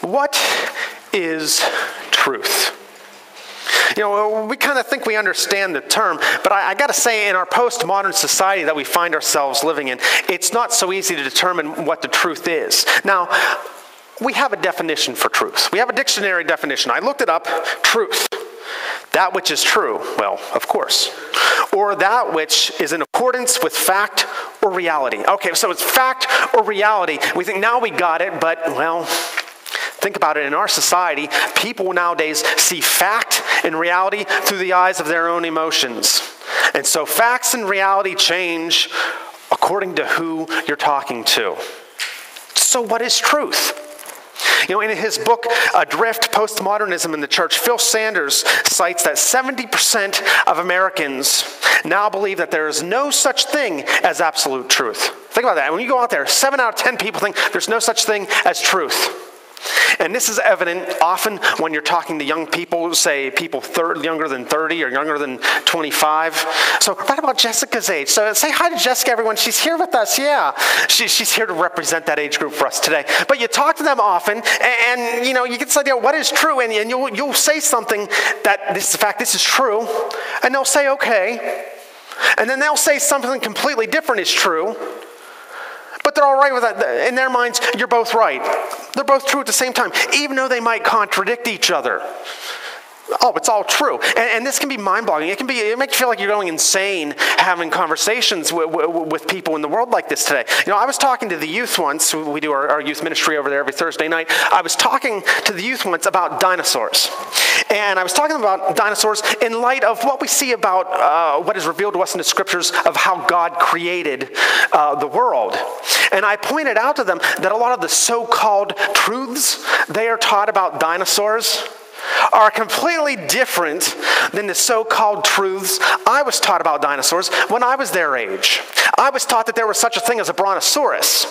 What is truth? You know, we kind of think we understand the term, but I, I got to say, in our postmodern society that we find ourselves living in, it's not so easy to determine what the truth is. Now, we have a definition for truth. We have a dictionary definition. I looked it up truth. That which is true, well, of course. Or that which is in accordance with fact or reality. Okay, so it's fact or reality. We think now we got it, but, well, Think about it in our society, people nowadays see fact and reality through the eyes of their own emotions. And so facts and reality change according to who you're talking to. So, what is truth? You know, in his book, Adrift Postmodernism in the Church, Phil Sanders cites that 70% of Americans now believe that there is no such thing as absolute truth. Think about that. When you go out there, 7 out of 10 people think there's no such thing as truth. And this is evident often when you're talking to young people, say people thir- younger than 30 or younger than 25. So, right about Jessica's age. So, say hi to Jessica, everyone. She's here with us, yeah. She, she's here to represent that age group for us today. But you talk to them often, and, and you know, you get this idea what is true, and, and you'll, you'll say something that this is the fact, this is true, and they'll say, okay. And then they'll say something completely different is true. They're all right with that. In their minds, you're both right. They're both true at the same time, even though they might contradict each other. Oh, it's all true. And, and this can be mind boggling. It can be, it makes you feel like you're going insane having conversations with, with, people in the world like this today. You know, I was talking to the youth once. We do our, our, youth ministry over there every Thursday night. I was talking to the youth once about dinosaurs. And I was talking about dinosaurs in light of what we see about uh, what is revealed to us in the scriptures of how God created uh, the world. And I pointed out to them that a lot of the so called truths they are taught about dinosaurs are completely different than the so called truths I was taught about dinosaurs when I was their age. I was taught that there was such a thing as a brontosaurus,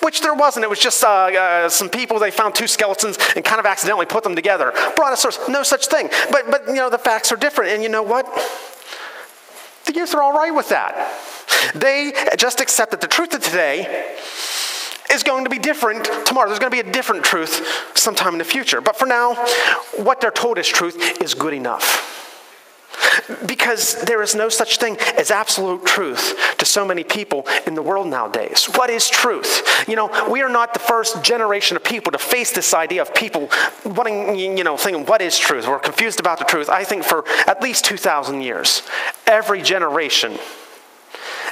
which there wasn't. It was just uh, uh, some people, they found two skeletons and kind of accidentally put them together. Brontosaurus, no such thing. But, but you know, the facts are different. And you know what? The youth are all right with that. They just accept that the truth of today is going to be different tomorrow. There's going to be a different truth sometime in the future. But for now, what they're told is truth is good enough. Because there is no such thing as absolute truth to so many people in the world nowadays. What is truth? You know, we are not the first generation of people to face this idea of people wanting, you know, thinking, what is truth? We're confused about the truth. I think for at least 2,000 years, every generation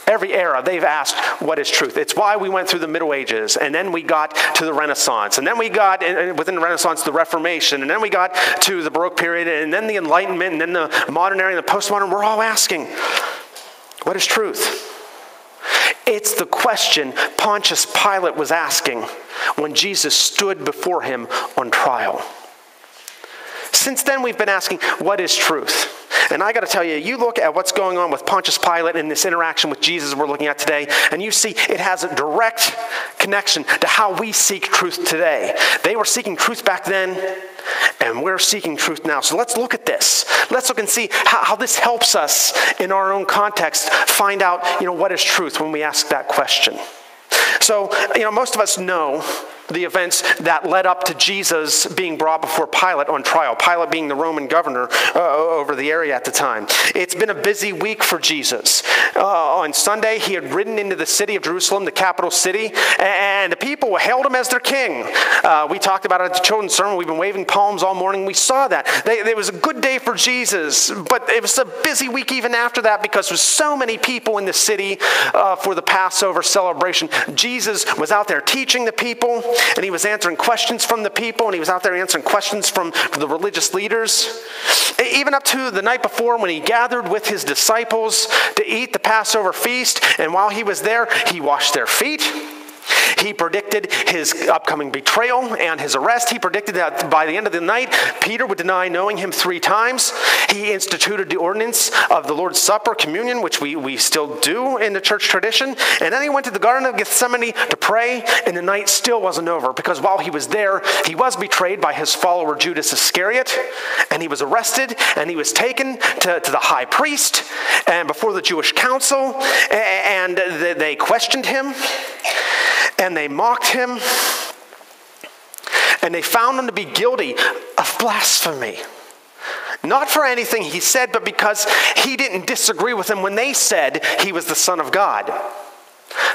Every era, they've asked, what is truth? It's why we went through the Middle Ages, and then we got to the Renaissance, and then we got, within the Renaissance, the Reformation, and then we got to the Baroque period, and then the Enlightenment, and then the modern era, and the postmodern. We're all asking, what is truth? It's the question Pontius Pilate was asking when Jesus stood before him on trial. Since then, we've been asking, what is truth? And I got to tell you, you look at what's going on with Pontius Pilate and this interaction with Jesus we're looking at today, and you see it has a direct connection to how we seek truth today. They were seeking truth back then, and we're seeking truth now. So let's look at this. Let's look and see how, how this helps us in our own context find out, you know, what is truth when we ask that question. So, you know, most of us know the events that led up to Jesus being brought before Pilate on trial, Pilate being the Roman governor uh, over the area at the time. It's been a busy week for Jesus. Uh, on Sunday, he had ridden into the city of Jerusalem, the capital city, and the people hailed him as their king. Uh, we talked about it at the children's sermon. We've been waving palms all morning. We saw that. They, it was a good day for Jesus, but it was a busy week even after that because there's so many people in the city uh, for the Passover celebration. Jesus was out there teaching the people and he was answering questions from the people, and he was out there answering questions from, the religious leaders. Even up to the night before when he gathered with his disciples to eat the Passover feast, and while he was there, he washed their feet. He predicted his upcoming betrayal and his arrest. He predicted that by the end of the night, Peter would deny knowing him three times. He instituted the ordinance of the Lord's Supper, communion, which we, we still do in the church tradition. And then he went to the Garden of Gethsemane to pray, and the night still wasn't over because while he was there, he was betrayed by his follower Judas Iscariot, and he was arrested, and he was taken to, to the high priest and before the Jewish council, and they questioned him. And they mocked him, and they found him to be guilty of blasphemy. Not for anything he said, but because he didn't disagree with them when they said he was the Son of God.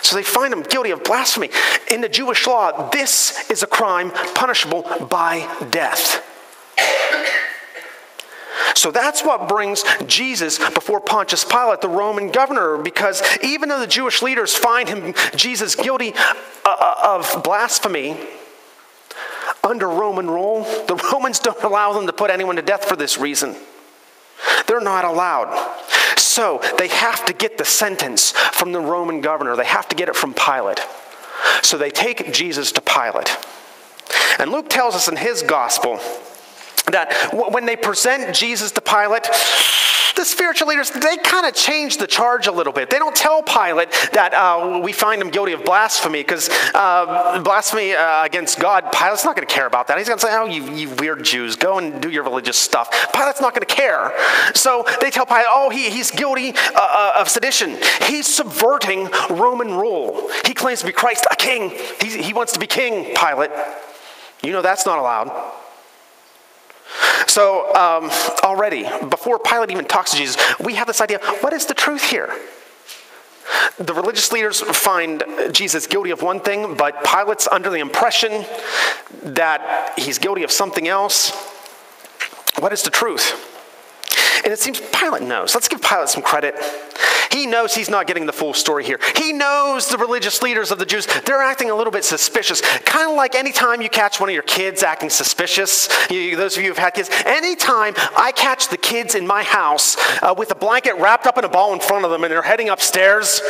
So they find him guilty of blasphemy. In the Jewish law, this is a crime punishable by death. So that's what brings Jesus before Pontius Pilate, the Roman governor, because even though the Jewish leaders find him, Jesus, guilty uh, uh, of blasphemy, under Roman rule, the Romans don't allow them to put anyone to death for this reason. They're not allowed. So they have to get the sentence from the Roman governor, they have to get it from Pilate. So they take Jesus to Pilate. And Luke tells us in his gospel that when they present Jesus to Pilate, the spiritual leaders, they kind of change the charge a little bit. They don't tell Pilate that uh, we find him guilty of blasphemy because uh, blasphemy uh, against God, Pilate's not going to care about that. He's going to say, oh, you, you weird Jews, go and do your religious stuff. Pilate's not going to care. So they tell Pilate, oh, he, he's guilty uh, uh, of sedition. He's subverting Roman rule. He claims to be Christ, a king. He's, he wants to be king, Pilate. You know that's not allowed. So, um, already, before Pilate even talks to Jesus, we have this idea what is the truth here? The religious leaders find Jesus guilty of one thing, but Pilate's under the impression that he's guilty of something else. What is the truth? And it seems Pilate knows. Let's give Pilate some credit. He knows he's not getting the full story here. He knows the religious leaders of the Jews, they're acting a little bit suspicious. Kind of like anytime you catch one of your kids acting suspicious, you, those of you who've had kids, anytime I catch the kids in my house uh, with a blanket wrapped up in a ball in front of them and they're heading upstairs,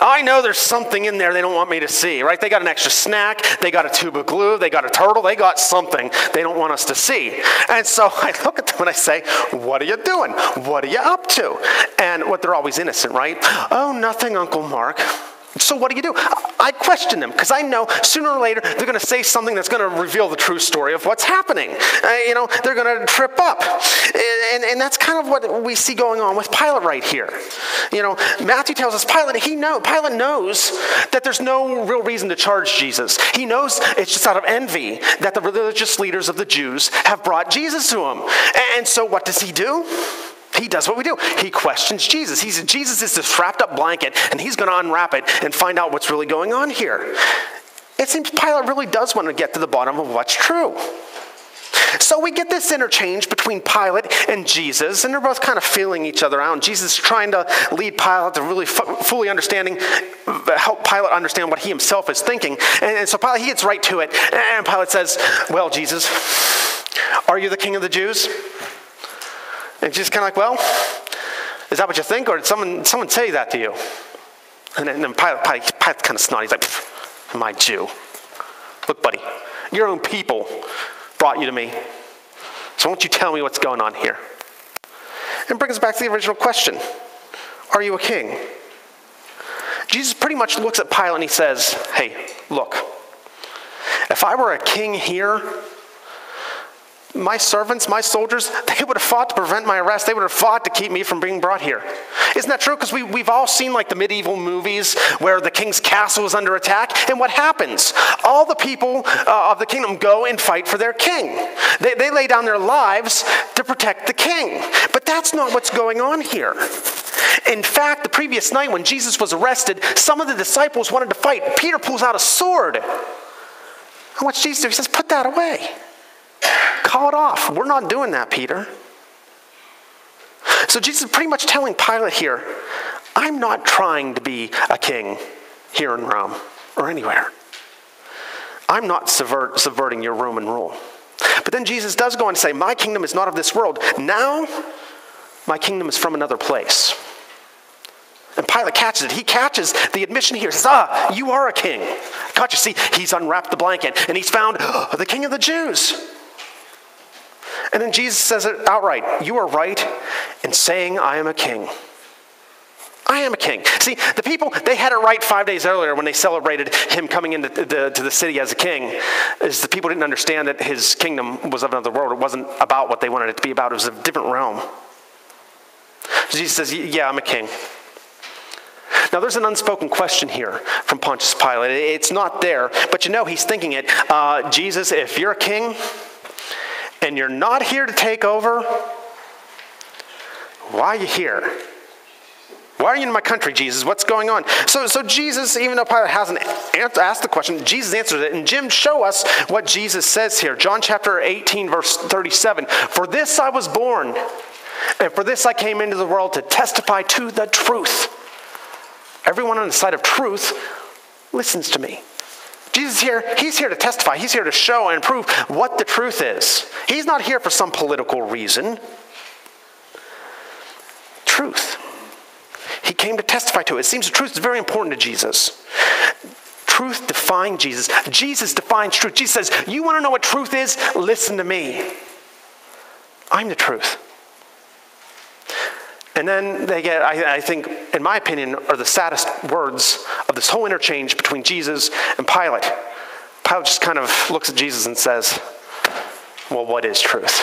I know there's something in there they don't want me to see, right? They got an extra snack, they got a tube of glue, they got a turtle, they got something they don't want us to see. And so I look at them and I say, What are you doing? What are you up to? And what they're always in innocent innocent, right? Oh, nothing, Uncle Mark. So what do you do? I question them because I know sooner or later they're going to say something that's going to reveal the true story of what's happening. Uh, you know, they're going to trip up. And, and, that's kind of what we see going on with Pilate right here. You know, Matthew tells us Pilate, he know, Pilate knows that there's no real reason to charge Jesus. He knows it's just out of envy that the religious leaders of the Jews have brought Jesus to him. And so what does he do? He does what we do. He questions Jesus. He's, Jesus is this wrapped up blanket, and he's going to unwrap it and find out what's really going on here. It seems Pilate really does want to get to the bottom of what's true. So we get this interchange between Pilate and Jesus, and they're both kind of feeling each other out. And Jesus is trying to lead Pilate to really f- fully understanding, help Pilate understand what he himself is thinking. And, and so Pilate, he gets right to it. And Pilate says, Well, Jesus, are you the king of the Jews? And she's kind of like, well, is that what you think? Or did someone, someone say that to you? And then, and Pilate, Pilate, Pilate's kind of snotty. He's like, am I Jew? Look, buddy, your own people brought you to me. So won't you tell me what's going on here? And brings us back to the original question Are you a king? Jesus pretty much looks at Pilate and he says, Hey, look, if I were a king here, my servants, my soldiers, they would have fought to prevent my arrest. They would have fought to keep me from being brought here. Isn't that true? Because we, we've all seen like the medieval movies where the king's castle is under attack. And what happens? All the people uh, of the kingdom go and fight for their king. They, they lay down their lives to protect the king. But that's not what's going on here. In fact, the previous night when Jesus was arrested, some of the disciples wanted to fight. Peter pulls out a sword. And what's Jesus do? He says, Put that away. Call it off. We're not doing that, Peter. So Jesus is pretty much telling Pilate here, I'm not trying to be a king here in Rome or anywhere. I'm not subvert, subverting your Roman rule. But then Jesus does go on to say, My kingdom is not of this world. Now, my kingdom is from another place. And Pilate catches it. He catches the admission here. He says, Ah, you are a king. Got you. See, he's unwrapped the blanket and he's found oh, the king of the Jews. And then Jesus says it outright You are right in saying, I am a king. I am a king. See, the people, they had it right five days earlier when they celebrated him coming into the, to the city as a king. Is the people didn't understand that his kingdom was of another world. It wasn't about what they wanted it to be about, it was a different realm. Jesus says, Yeah, I'm a king. Now, there's an unspoken question here from Pontius Pilate. It's not there, but you know he's thinking it. Uh, Jesus, if you're a king and you're not here to take over, why are you here? Why are you in my country, Jesus? What's going on? So, so Jesus, even though Pilate hasn't asked the question, Jesus answers it. And Jim, show us what Jesus says here. John chapter 18, verse 37. For this I was born, and for this I came into the world to testify to the truth. Everyone on the side of truth listens to me. Jesus here, he's here to testify. He's here to show and prove what the truth is. He's not here for some political reason. Truth. He came to testify to it. It seems the truth is very important to Jesus. Truth defined Jesus. Jesus defines truth. Jesus says, You want to know what truth is? Listen to me. I'm the truth. And then they get, I, I, think, in my opinion, are the saddest words of this whole interchange between Jesus and Pilate. Pilate just kind of looks at Jesus and says, Well, what is truth?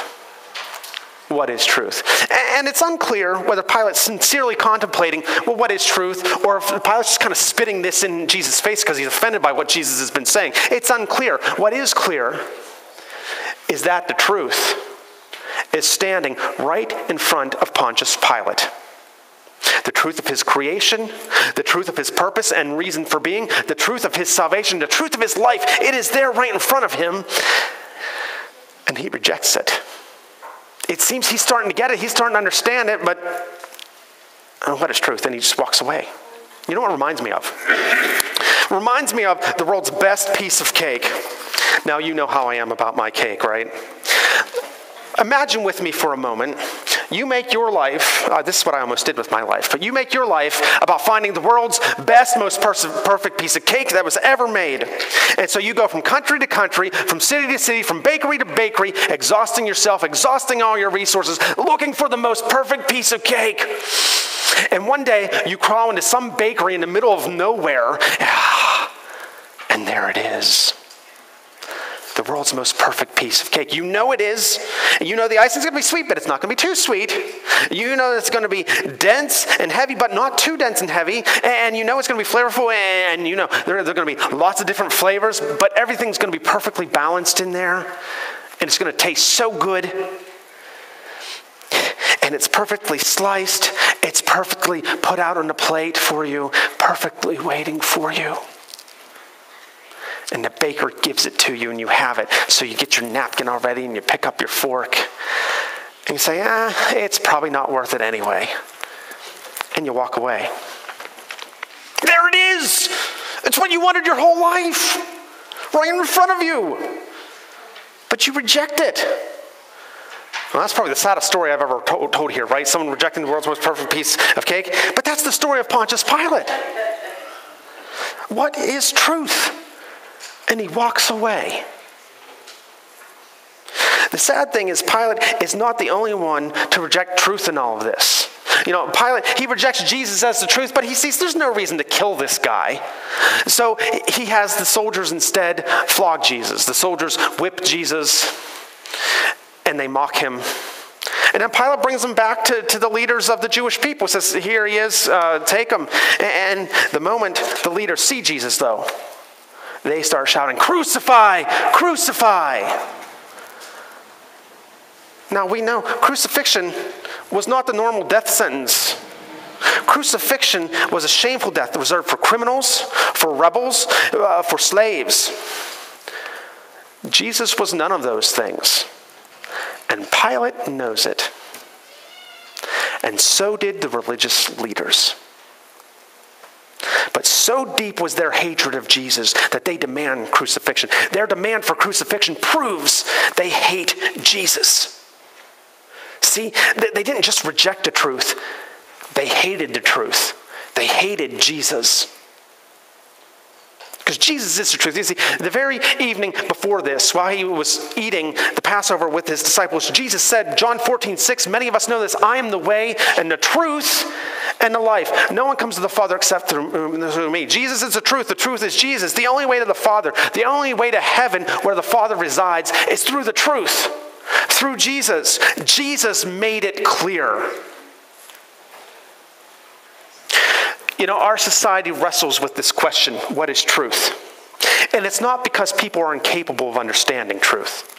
What is truth? And it's unclear whether Pilate's sincerely contemplating, well, what is truth, or if Pilate's just kind of spitting this in Jesus' face because he's offended by what Jesus has been saying. It's unclear. What is clear is that the truth is standing right in front of Pontius Pilate. The truth of his creation, the truth of his purpose and reason for being, the truth of his salvation, the truth of his life, it is there right in front of him, and he rejects it. It seems he's starting to get it, he's starting to understand it, but what is truth? And he just walks away. You know what reminds me of? reminds me of the world's best piece of cake. Now, you know how I am about my cake, right? Imagine with me for a moment, you make your life, uh, this is what I almost did with my life, but you make your life about finding the world's best, most pers- perfect piece of cake that was ever made. And so you go from country to country, from city to city, from bakery to bakery, exhausting yourself, exhausting all your resources, looking for the most perfect piece of cake. And one day you crawl into some bakery in the middle of nowhere, and there it is world's most perfect piece of cake. You know it is. You know the icing's going to be sweet, but it's not going to be too sweet. You know it's going to be dense and heavy, but not too dense and heavy. And you know it's going to be flavorful, and you know there, are going to be lots of different flavors, but everything's going to be perfectly balanced in there. And it's going to taste so good. And it's perfectly sliced. It's perfectly put out on a plate for you, perfectly waiting for you and the baker gives it to you and you have it. So you get your napkin already and you pick up your fork and you say, ah, it's probably not worth it anyway. And you walk away. There it is! It's what you wanted your whole life, right in front of you. But you reject it. Well, that's probably the saddest story I've ever told, told here, right? Someone rejecting the world's most perfect piece of cake. But that's the story of Pontius Pilate. What is truth? And he walks away. The sad thing is, Pilate is not the only one to reject truth in all of this. You know, Pilate, he rejects Jesus as the truth, but he sees there's no reason to kill this guy. So he has the soldiers instead flog Jesus. The soldiers whip Jesus and they mock him. And then Pilate brings him back to, to the leaders of the Jewish people. Says, Here he is, uh, take him. And the moment the leaders see Jesus, though, they start shouting, Crucify! Crucify! Now we know crucifixion was not the normal death sentence. Crucifixion was a shameful death reserved for criminals, for rebels, uh, for slaves. Jesus was none of those things. And Pilate knows it. And so did the religious leaders. But so deep was their hatred of Jesus that they demand crucifixion. Their demand for crucifixion proves they hate Jesus. See, they didn't just reject the truth, they hated the truth. They hated Jesus. Because Jesus is the truth. You see, the very evening before this, while he was eating the Passover with his disciples, Jesus said, John 14, 6, many of us know this, I am the way and the truth and the life. No one comes to the Father except through, me. Jesus is the truth. The truth is Jesus. The only way to the Father, the only way to heaven where the Father resides is through the truth, through Jesus. Jesus made it clear. You know, our society wrestles with this question what is truth? And it's not because people are incapable of understanding truth.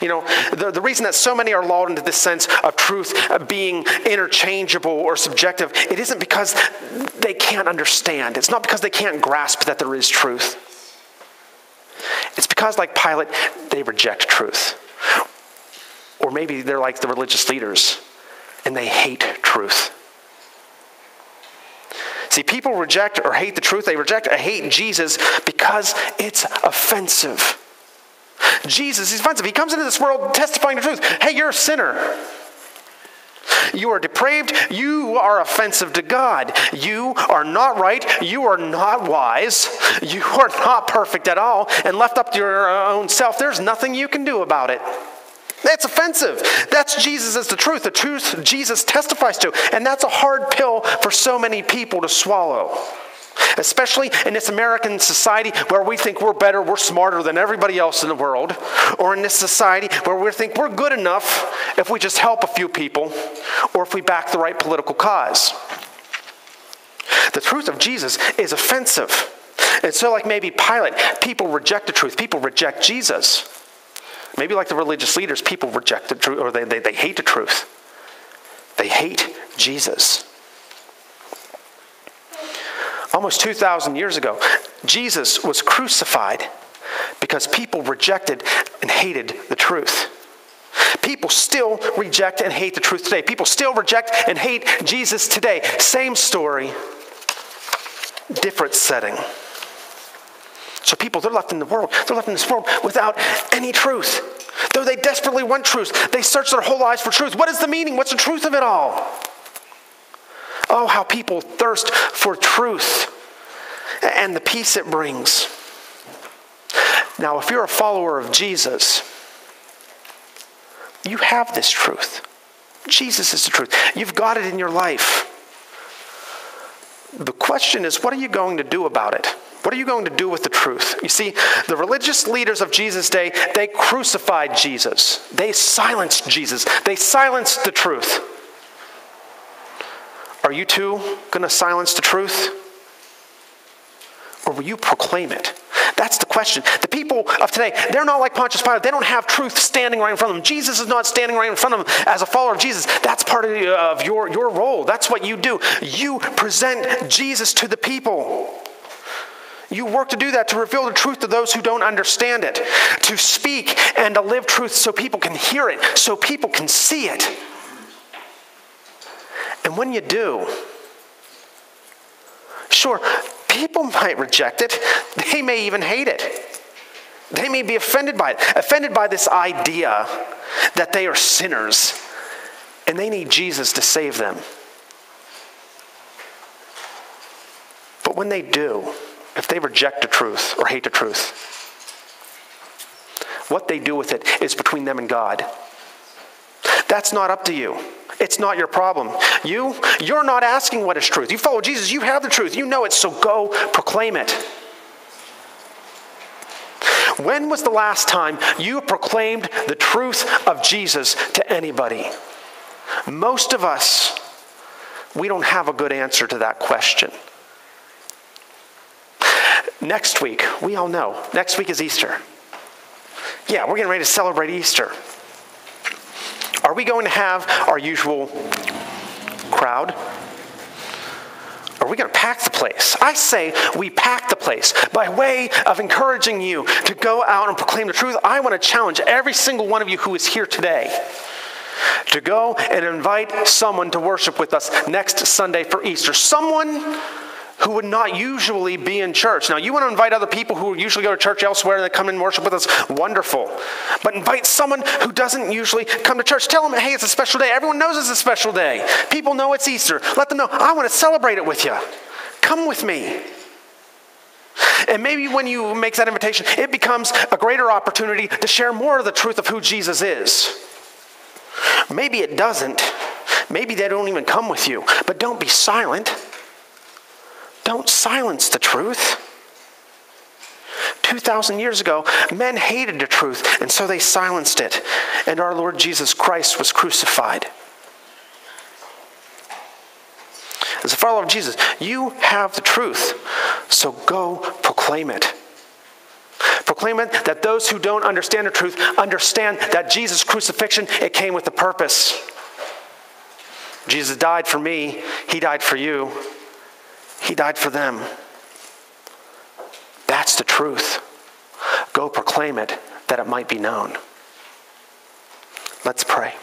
You know, the, the reason that so many are lulled into this sense of truth uh, being interchangeable or subjective, it isn't because they can't understand. It's not because they can't grasp that there is truth. It's because, like Pilate, they reject truth. Or maybe they're like the religious leaders and they hate truth. See, people reject or hate the truth. They reject or hate Jesus because it's offensive. Jesus is offensive. He comes into this world testifying the truth. Hey, you're a sinner. You are depraved. You are offensive to God. You are not right. You are not wise. You are not perfect at all. And left up to your own self, there's nothing you can do about it. That's offensive. That's Jesus as the truth. The truth Jesus testifies to. And that's a hard pill for so many people to swallow. Especially in this American society where we think we're better, we're smarter than everybody else in the world, or in this society where we think we're good enough if we just help a few people or if we back the right political cause. The truth of Jesus is offensive. And so, like maybe Pilate, people reject the truth, people reject Jesus. Maybe like the religious leaders, people reject the truth or they, they, they hate the truth. They hate Jesus. Almost 2,000 years ago, Jesus was crucified because people rejected and hated the truth. People still reject and hate the truth today. People still reject and hate Jesus today. Same story, different setting. So people, they're left in the world, they're left in this world without any truth. Though they desperately want truth, they search their whole lives for truth. What is the meaning? What's the truth of it all? Oh, how people thirst for truth and the peace it brings. Now, if you're a follower of Jesus, you have this truth. Jesus is the truth. You've got it in your life. The question is, what are you going to do about it? What are you going to do with the truth? You see, the religious leaders of Jesus' day, they crucified Jesus. They silenced Jesus. They silenced the truth. Are you too going to silence the truth? Or will you proclaim it? That's the question. The people of today, they're not like Pontius Pilate. They don't have truth standing right in front of them. Jesus is not standing right in front of them as a follower of Jesus. That's part of, of your, your role. That's what you do. You present Jesus to the people. You work to do that, to reveal the truth to those who don't understand it, to speak and to live truth so people can hear it, so people can see it. And when you do, sure, people might reject it, they may even hate it. They may be offended by it, offended by this idea that they are sinners and they need Jesus to save them. But when they do, if they reject the truth or hate the truth, what they do with it is between them and God. That's not up to you. It's not your problem. You, you're not asking what is truth. You follow Jesus, you have the truth. You know it, so go proclaim it. When was the last time you proclaimed the truth of Jesus to anybody? Most of us, we don't have a good answer to that question. Next week, we all know, next week is Easter. Yeah, we're getting ready to celebrate Easter. Are we going to have our usual crowd? Are we going to pack the place? I say we pack the place. By way of encouraging you to go out and proclaim the truth, I want to challenge every single one of you who is here today to go and invite someone to worship with us next Sunday for Easter. Someone who would not usually be in church. Now, you want to invite other people who usually go to church elsewhere and they come and worship with us, wonderful. But invite someone who doesn't usually come to church. Tell them, hey, it's a special day. Everyone knows it's a special day. People know it's Easter. Let them know, I want to celebrate it with you. Come with me. And maybe when you make that invitation, it becomes a greater opportunity to share more of the truth of who Jesus is. Maybe it doesn't. Maybe they don't even come with you. But don't be silent. Don't silence the truth. 2,000 years ago, men hated the truth, and so they silenced it. And our Lord Jesus Christ was crucified. As a follower of Jesus, you have the truth. So go proclaim it. Proclaim it that those who don't understand the truth understand that Jesus' crucifixion, it came with a purpose. Jesus died for me, He died for you, He died for them. That's the truth. Go proclaim it that it might be known. Let's pray.